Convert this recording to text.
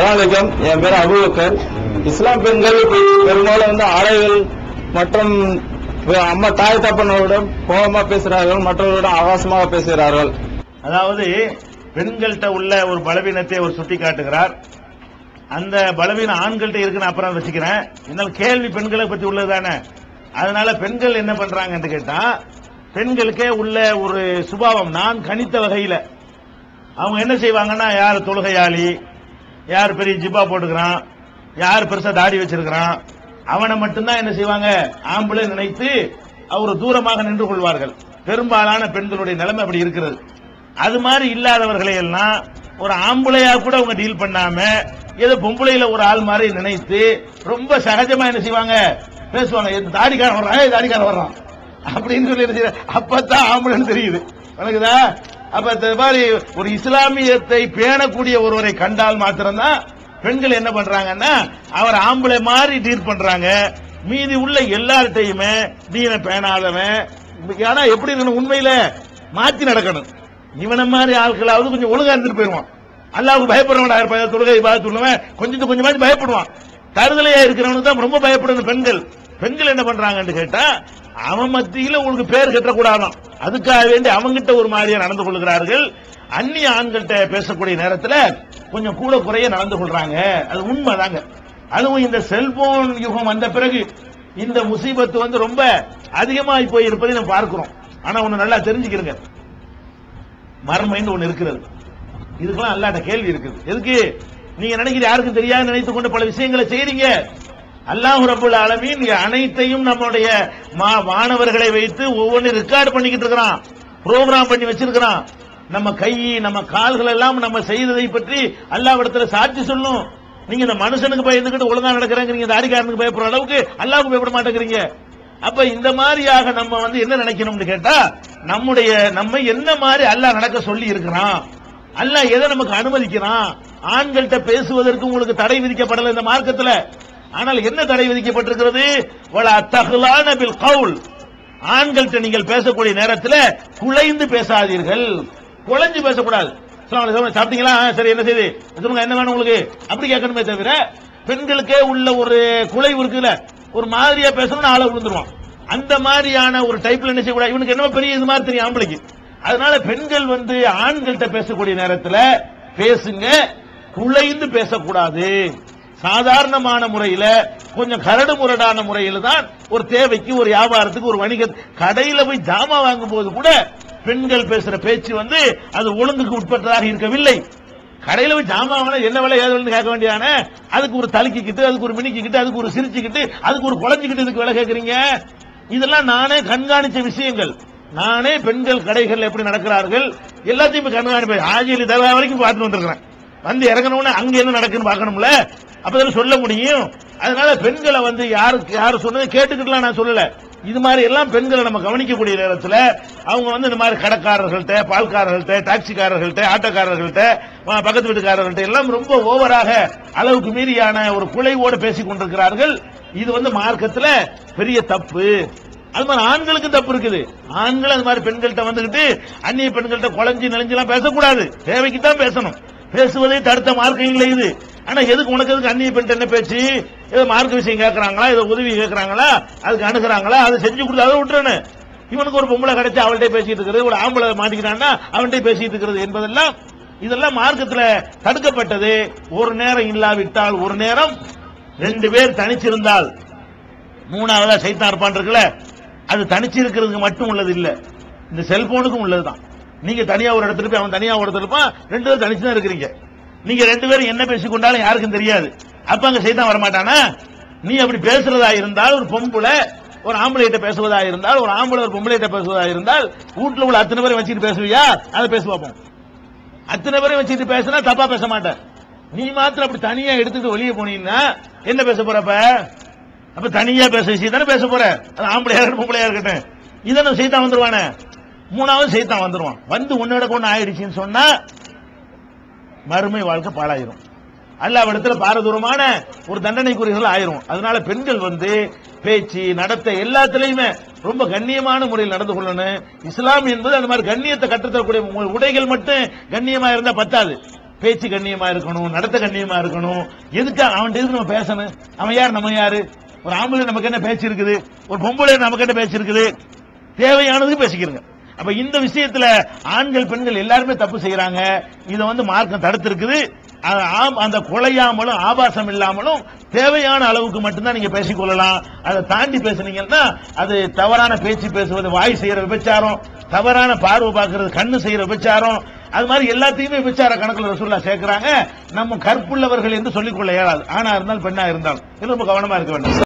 அஸ்ஸலாமலைக்கும் என் பேர் அபுபக்கர். இஸ்லாம் பெண்கள் பெரும்பாலும் வந்து ஆடைகள் மற்றும் அம்மா தாய் தப்பனோடும் கோபமா பேசுகிறார்கள் மற்றவர்களிடம் ஆபாசமாக பேசுகிறார்கள். அதாவது பெண்கள்கிட்ட உள்ள ஒரு பலவீனத்தை அவர் சுட்டி காட்டுகிறார் அந்த பலவீனம் ஆண்கள்கிட்ட இருக்குன்னு அப்புறம் வச்சுக்கிறேன் இருந்தாலும் கேள்வி பெண்களை பத்தி உள்ளதுதானே? அதனால பெண்கள் என்ன பண்றாங்கன்னு கேட்டா பெண்களுக்கே உள்ள ஒரு சுபாவம் நான் கணித்த வகையில. அவங்க என்ன செய்வாங்கன்னா யார் தொழுகையாளி யார் பெரிய ஜிப்பா போட்டுக்கிறான்? யார் பெருசா தாடி வச்சிருக்கிறான்? அவனை மட்டும்தான் என்ன செய்வாங்க? ஆம்பளை நினைத்து அவர் தூரமாக நின்று கொள்வார்கள். பெரும்பாலான பெண்களுடைய நிலைமை அப்படி இருக்கிறது. அது மாதிரி இல்லாதவர்களை எல்லாம் ஒரு ஆம்பளையா கூட அவங்க டீல் பண்ணாம ஏதோ பொம்பளையில ஒரு ஆள் மாதிரி நினைத்து ரொம்ப சகஜமா என்ன செய்வாங்க? பேசுவாங்க. தாடிக்காரன் வர்றான். தாடிக்காரன் வர்றான். அப்படின்னு சொல்லி என்ன செய்யற- அப்பதான் ஆம்பளைன்னு தெரியுது. வணக்குதா அப்ப இந்த மாதிரி ஒரு இஸ்லாமியத்தை பேணக்கூடிய ஒருவரை கண்டால் மாத்திரம்தான் பெண்கள் என்ன பண்றாங்கன்னா அவர் ஆம்பளை மாதிரி டீல் பண்றாங்க. மீதி உள்ள எல்லார்ட்டையுமே நீன பேணாதவன். ஆனா எப்படி இருக்கணும் உண்மையில? மாத்தி நடக்கணும். இவன மாதிரி ஆட்களாவது கொஞ்சம் ஒழுங்கா இருந்துட்டு போயிருவான் அல்லாவுக்கு பயப்படுறவனா இருப்பான் தொழுகை பார்த்துள்ளவன் கொஞ்சம் கொஞ்சமாச்சு பயப்படுவான். தருதலையா இருக்கிறவனுக்கு தான் ரொம்ப பயப்படணும் பெண்கள். பெண்கள் என்ன பண்றாங்கன்னு கேட்டா அவன் மத்தியில உங்களுக்கு பேர் கட்டக்கூடாதான். அதுக்காக வேண்டி அவங்கிட்ட ஒரு மாதிரியா நடந்து கொள்கிறார்கள். அந்நிய ஆண்கள்கிட்ட பேசக்கூடிய நேரத்தில் கொஞ்சம் கூட குறைய நடந்து கொள்றாங்க. அது உண்மைதாங்க. அதுவும் இந்த செல்போன் யுகம் வந்த பிறகு இந்த முசீபத்து வந்து ரொம்ப அதிகமாகி போய் இருப்பதை நம்ம பார்க்கிறோம். ஆனா ஒண்ணு நல்லா தெரிஞ்சுக்கிறங்க மர்மைன்னு ஒண்ணு இருக்கிறது. இதுக்கெல்லாம் அல்லாட்ட கேள்வி இருக்குது. எதுக்கு? நீங்க நினைக்கிற யாருக்கும் தெரியாது நினைத்துக் கொண்டு பல விஷயங்களை செய்யறீங்க அல்லாஹ் ரபுல் ஆலமீன் அனைத்தையும் நம்முடைய மா- மாணவர்களை வைத்து ஒவ்வொன்றும் ரெக்கார்ட் பண்ணிக்கிட்டு இருக்கிறான். ப்ரோக்ராம் பண்ணி வச்சிருக்கிறான். நம்ம கை நம்ம கால்கள் எல்லாம் நம்ம செய்ததை பற்றி அல்லாவிடத்துல சாட்சி சொல்லும். நீங்க இந்த மனுஷனுக்கு பயந்துகிட்டு ஒழுங்கா நடக்கிறேங்கிறீங்க தாடிக்காரனுக்கு பயப்படுற அளவுக்கு அல்லாவுக்கு பயப்பட மாட்டேங்கிறீங்க. அப்ப இந்த மாதிரியாக நம்ம வந்து என்ன நினைக்கணும்னு கேட்டா நம்முடைய நம்ம என்ன மாதிரி அல்லாஹ் நடக்க சொல்லி இருக்கிறான். அல்லாஹ் எதை நமக்கு அனுமதிக்கிறான்? ஆண்கள்கிட்ட பேசுவதற்கு உங்களுக்கு தடை விதிக்கப்படல இந்த மார்க்கத்துல. ஆனால் என்ன தடை விதிக்கப்பட்டிருக்கிறது? தகுலான பில் கவுல். ஆண்கள்கிட்ட நீங்கள் பேசக்கூடிய நேரத்தில் குலைந்து பேசாதீர்கள். குலைஞ்சு பேசக்கூடாது. சாப்பிட்டீங்களா? ஆ, சரி என்ன செய்து? சொல்லுங்க என்ன வேணும் உங்களுக்கு? அப்படி கேட்கணுமே தவிர பெண்களுக்கே உள்ள ஒரு குலைவு இருக்குல்ல ஒரு மாதிரியா பேசணும்னு ஆளை விழுந்துருவான். அந்த மாதிரியான ஒரு டைப்ல என்ன செய்யக்கூடாது? இவனுக்கு என்னமோ பெரிய இது மாதிரி தெரியும் ஆம்பளைக்கு. அதனால பெண்கள் வந்து ஆண்கள்கிட்ட பேசக்கூடிய நேரத்தில் பேசுங்க குலைந்து பேசக்கூடாது. சாதாரணமான முறையில கொஞ்சம் கரடு முரடான முறையில தான் ஒரு தேவைக்கு ஒரு வியாபாரத்துக்கு ஒரு வணிக கடையில போய் ஜாமா வாங்கும் போது கூட பெண்கள் பேசுற பேச்சு வந்து அது ஒழுங்குக்கு உட்பட்டதாக இருக்கவில்லை. கடையில போய் ஜாமா வாங்கினா என்ன விலை ஏது விலைன்னு கேட்க வேண்டியதான? அதுக்கு ஒரு தலுக்கிக்கிட்டு அதுக்கு ஒரு மினிக்கிட்டு அதுக்கு ஒரு சிரிச்சுக்கிட்டு அதுக்கு ஒரு குழஞ்சிக்கிட்டு இதுக்கு விலை கேட்குறீங்க? இதெல்லாம் நானே கண்காணிச்ச விஷயங்கள். நானே பெண்கள் கடைகள் எப்படி நடக்கிறார்கள் எல்லாத்தையும் கண்காணிப்பேன். ஆஜியில் தர்கா வரைக்கும் பார்த்து வந்திருக்கிறேன். வந்து இறங்கணும்னு அங்க என்ன நடக்குன்னு பார்க்கணும்ல? அப்பதான் சொல்ல முடியும்? அதனால பெண்களை வந்து யாருக்கு யாரு சொன்னதை கேட்டுக்கிட்டலாம் நான் சொல்லல. இது மாதிரி எல்லாம் பெண்களை நம்ம கவனிக்கக்கூடிய நேரத்தில் அவங்க வந்து இந்த மாதிரி கடைக்காரர்கள்ட்ட பால்காரர்கள்ட்ட டாக்ஸிக்காரர்கள்ட்ட ஆட்டோக்காரர்கள்ட்ட பக்கத்து வீட்டுக்காரர்கள்ட்ட எல்லாம் ரொம்ப ஓவராக அளவுக்கு மீறியான ஒரு குலைவோடு பேசிக் கொண்டிருக்கிறார்கள். இது வந்து மார்க்கத்தில் பெரிய தப்பு. அது மாதிரி ஆண்களுக்கு தப்பு இருக்குது. ஆண்கள் அது மாதிரி பெண்கள்கிட்ட வந்துகிட்டு அந்நிய பெண்கள்கிட்ட குழஞ்சி நெளிஞ்செல்லாம் பேசக்கூடாது. தேவைக்கு தான் பேசணும். பேசுவதை தடுத்த மார்க்கம் இல்லை இது. ஆனா எதுக்கு உனக்கு எதுக்கு அந்நிய பெண் என்ன பேச்சு? ஏதோ மார்க்க விஷயம் கேட்கறாங்களா ஏதோ உதவி கேட்கறாங்களா அதுக்கு அணுகிறாங்களா அதை செஞ்சு கொடுத்து அதை விட்டுறனு இவனுக்கு ஒரு பொம்பளை கிடைச்சு அவள்கிட்ட பேசிட்டு இருக்கிறது. ஒரு ஆம்பளை மாட்டிக்கிறான்னா அவன்கிட்ட பேசிட்டு இருக்கிறது என்பதெல்லாம் இதெல்லாம் மார்க்கத்தில் தடுக்கப்பட்டது. ஒரு நேரம் இல்லாவிட்டால் ஒரு நேரம் ரெண்டு பேர் தனிச்சிருந்தால். மூணாவதா சைத்தான் இருப்பான் இருக்குல்ல அது தனிச்சு இருக்கிறதுக்கு மட்டும் உள்ளது இல்ல. இந்த செல்போனுக்கும் உள்ளதுதான். நீங்க தனியா ஒரு இடத்துல போய் அவன் தனியா ஒரு இடத்துல இருப்பான். ரெண்டு பேரும் தனிச்சு தான் இருக்கிறீங்க. நீங்க ரெண்டு பேரும் என்ன பேசிக்கொண்டாலும் யாருக்கும் தெரியாது. அப்ப அங்க சைத்தான் வரமாட்டானா? நீ அப்படி பேசுறதா இருந்தால் ஒரு பொம்பளை ஒரு ஆம்பளை கிட்ட பேசுவதா இருந்தால் ஒரு ஆம்பளை ஒரு பொம்பளை கிட்ட பேசுவதா இருந்தால் வீட்டுல உள்ள அத்தனை பேரை வச்சுட்டு பேசுவியா? அதை பேச பார்ப்போம். அத்தனை பேரையும் வச்சுட்டு பேசினா தப்பா பேச மாட்டேன். நீ மாத்திரம் அப்படி தனியா எடுத்துட்டு வெளியே போனீங்கன்னா என்ன பேச போறப்ப அப்ப? தனியா பேச விஷயம் தானே பேச போற? அது ஆம்பளையா இருக்கட்டும் பொம்பளையா இருக்கட்டும். இதை செய்தான் வந்துருவானே? மூணாவது செய்தான் வந்துருவான். வந்து உன்னோட கொண்டு ஆயிடுச்சுன்னு சொன்னா மறுமை வாழ்க்கை பாழாயிரும். அல்லாவிடத்துல பாரதூரமான ஒரு தண்டனைக்குரியர்கள் ஆயிரும். அதனால பெண்கள் வந்து பேச்சு நடத்தை எல்லாத்திலையுமே ரொம்ப கண்ணியமான முறையில் நடந்து கொள்ளணும். இஸ்லாம் என்பது அந்த மாதிரி கண்ணியத்தை கற்றுத்தரக்கூடிய உடைகள் மட்டும் கண்ணியமா இருந்தா பத்தாது. பேச்சு கண்ணியமா இருக்கணும் நடத்த கண்ணியமா இருக்கணும். எதுக்கு அவன் எதுக்கு நம்ம பேசணும்? அவன் யார்? நம்ம யாரு? ஒரு ஆம்பளை நமக்கு என்ன பேச்சு இருக்குது? ஒரு பொம்பளை நமக்கு என்ன பேச்சு இருக்குது? தேவையானது பேசிக்கிறங்க. அப்ப இந்த விஷயத்துல ஆண்கள் பெண்கள் எல்லாருமே தப்பு செய்யறாங்க. இதை வந்து மார்க்கம் தடுத்திருக்குது. ஆம், அந்த கொலையாமலும் ஆபாசம் இல்லாமலும் தேவையான அளவுக்கு மட்டும்தான் நீங்க பேசிக்கொள்ளலாம். அதை தாண்டி பேசுனீங்கன்னா அது தவறான பேச்சு பேசுவது வாய் செய்யற விபச்சாரம் தவறான பார்வை பார்க்கறது கண்ணு செய்யற விபச்சாரம் அது மாதிரி எல்லாத்தையுமே விபச்சார கணக்குல ரசூல்லா சேர்க்கிறாங்க. நம்ம கற்புள்ளவர்கள் என்று சொல்லிக்கொள்ள இயலாது. ஆணா இருந்தாலும் பெண்ணா இருந்தாலும். இது ரொம்ப கவனமா இருக்க வேண்டும்.